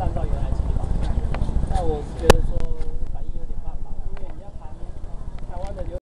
按照原来计划。那我是觉得。